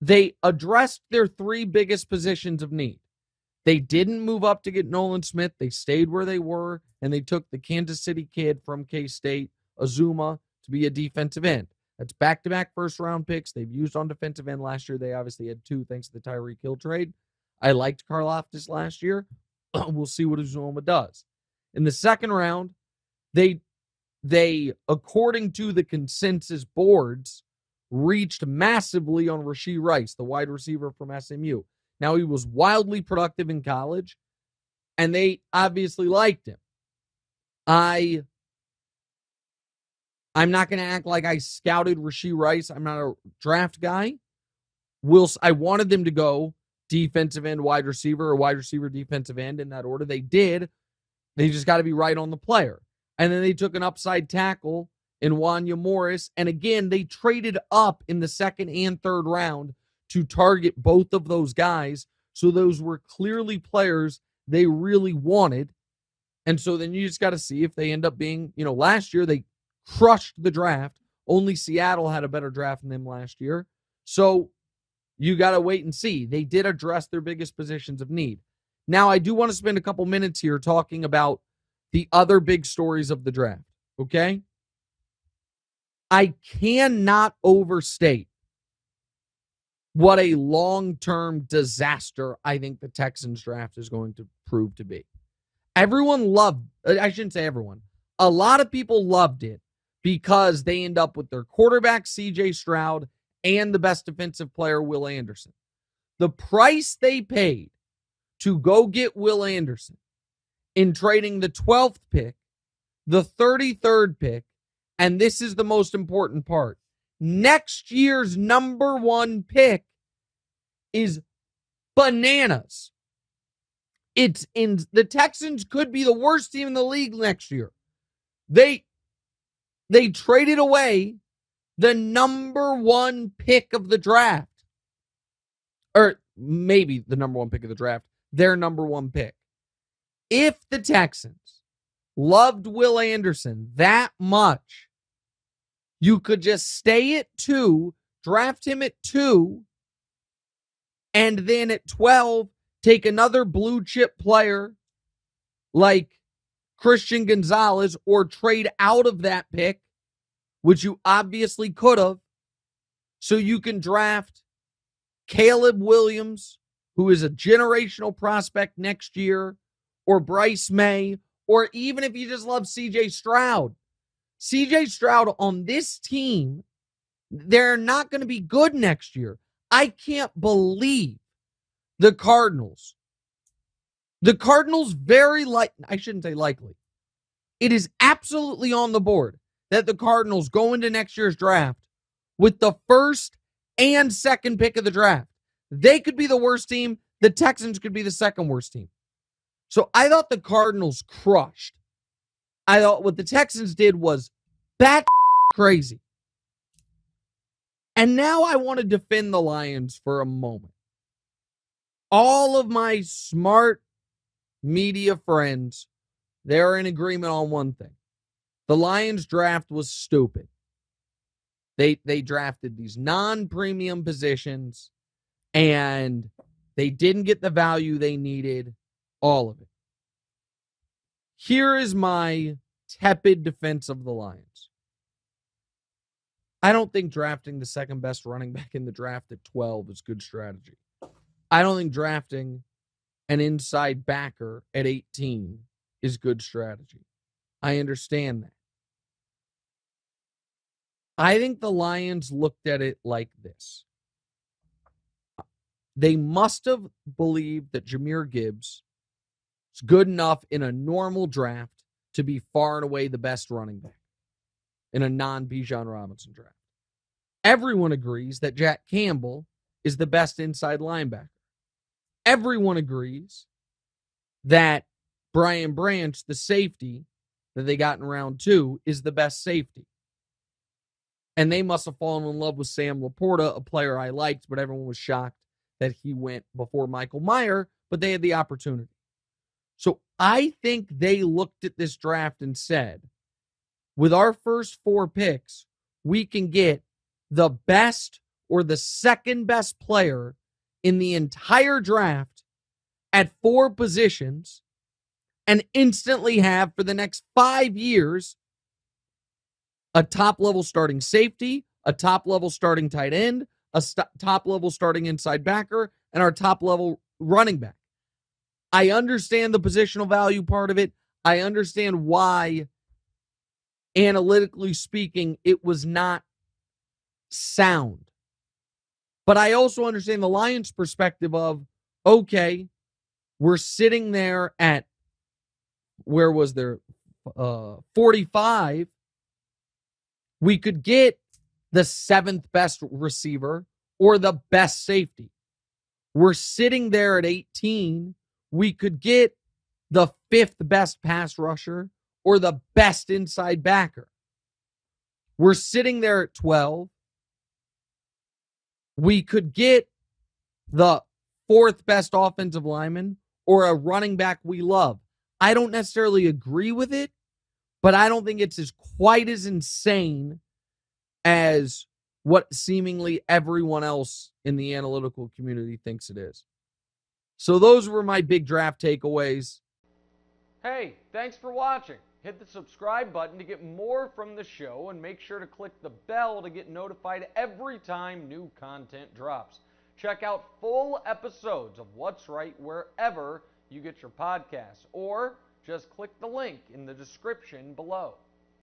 they addressed their three biggest positions of need. They didn't move up to get Nolan Smith. They stayed where they were, and they took the Kansas City kid from K State, Uzomah, to be a defensive end. That's back to back first round picks they've used on defensive end last year. They obviously had two thanks to the Tyreek Hill trade. I liked Karlaftis last year. we'll see what Uzomah does. In the second round, they they, according to the consensus boards, reached massively on Rashee Rice, the wide receiver from SMU. Now he was wildly productive in college, and they obviously liked him. I I'm not going to act like I scouted Rashee Rice. I'm not a draft guy. Will I wanted them to go defensive end, wide receiver, or wide receiver, defensive end in that order. They did. They just got to be right on the player. And then they took an upside tackle in Wanya Morris. And again, they traded up in the second and third round to target both of those guys. So those were clearly players they really wanted. And so then you just got to see if they end up being, you know, last year they crushed the draft. Only Seattle had a better draft than them last year. So you got to wait and see. They did address their biggest positions of need. Now, I do want to spend a couple minutes here talking about the other big stories of the draft. Okay. I cannot overstate what a long term disaster I think the Texans draft is going to prove to be. Everyone loved, uh, I shouldn't say everyone, a lot of people loved it because they end up with their quarterback, CJ Stroud, and the best defensive player, Will Anderson. The price they paid to go get Will Anderson in trading the 12th pick, the 33rd pick, and this is the most important part. Next year's number one pick is bananas. It's in the Texans could be the worst team in the league next year. They they traded away the number one pick of the draft. Or maybe the number one pick of the draft, their number one pick. If the Texans loved Will Anderson that much, you could just stay at two, draft him at two, and then at 12, take another blue chip player like Christian Gonzalez or trade out of that pick, which you obviously could have, so you can draft Caleb Williams, who is a generational prospect next year, or Bryce May, or even if you just love CJ Stroud, CJ Stroud on this team, they're not going to be good next year. I can't believe the Cardinals. The Cardinals very like I shouldn't say likely. It is absolutely on the board that the Cardinals go into next year's draft with the first and second pick of the draft. They could be the worst team. The Texans could be the second worst team. So I thought the Cardinals crushed I thought what the Texans did was bat crazy. And now I want to defend the Lions for a moment. All of my smart media friends, they're in agreement on one thing. The Lions draft was stupid. They they drafted these non-premium positions and they didn't get the value they needed, all of it. Here is my tepid defense of the Lions. I don't think drafting the second best running back in the draft at 12 is good strategy. I don't think drafting an inside backer at 18 is good strategy. I understand that. I think the Lions looked at it like this. They must have believed that Jahmyr Gibbs good enough in a normal draft to be far and away the best running back in a non Bijan Robinson draft. Everyone agrees that Jack Campbell is the best inside linebacker. Everyone agrees that Brian Branch, the safety that they got in round two, is the best safety. And they must have fallen in love with Sam LaPorta, a player I liked, but everyone was shocked that he went before Michael Mayer, but they had the opportunity. So I think they looked at this draft and said, with our first four picks, we can get the best or the second best player in the entire draft at four positions and instantly have for the next five years a top level starting safety, a top level starting tight end, a st- top level starting inside backer, and our top level running back. I understand the positional value part of it. I understand why, analytically speaking, it was not sound. But I also understand the Lions' perspective of okay, we're sitting there at where was there uh 45 we could get the seventh best receiver or the best safety we're sitting there at 18 we could get the fifth best pass rusher or the best inside backer. We're sitting there at 12 we could get the fourth best offensive lineman or a running back we love. I don't necessarily agree with it, but I don't think it's as quite as insane as what seemingly everyone else in the analytical community thinks it is. So those were my big draft takeaways. Hey, thanks for watching. Hit the subscribe button to get more from the show and make sure to click the bell to get notified every time new content drops. Check out full episodes of What's Wright wherever you get your podcasts, or just click the link in the description below.